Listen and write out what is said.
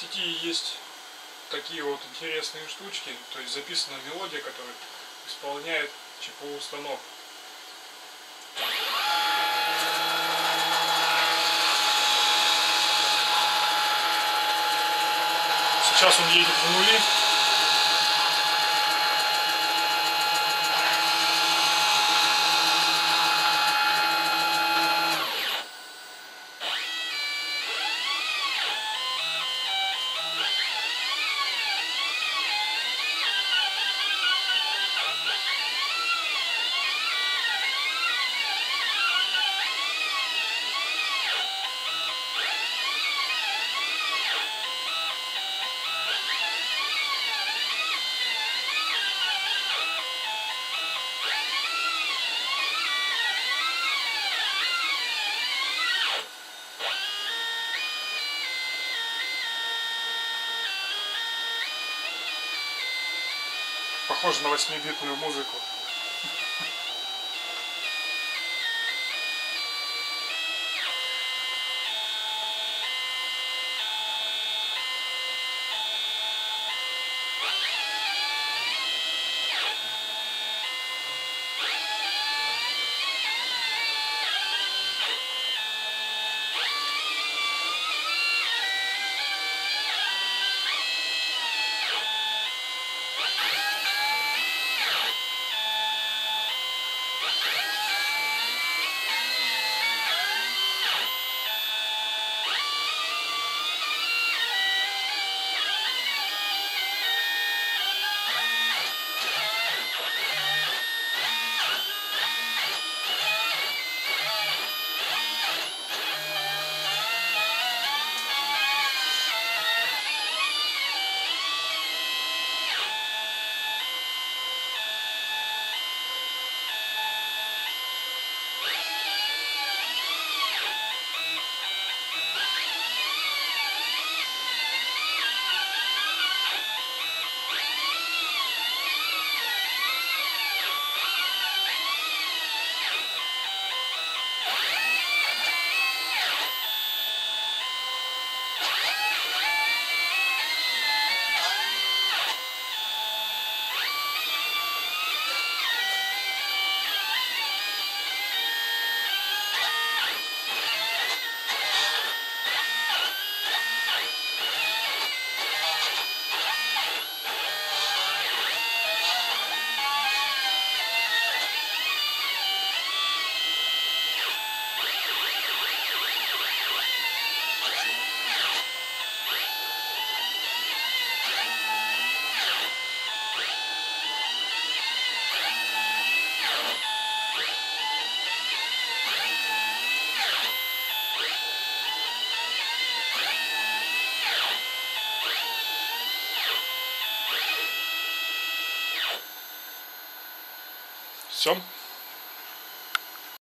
сети есть такие вот интересные штучки, то есть записана мелодия, которая исполняет ЧПУ станок. Сейчас он едет в нули. Похоже на 8-битную музыку. Все.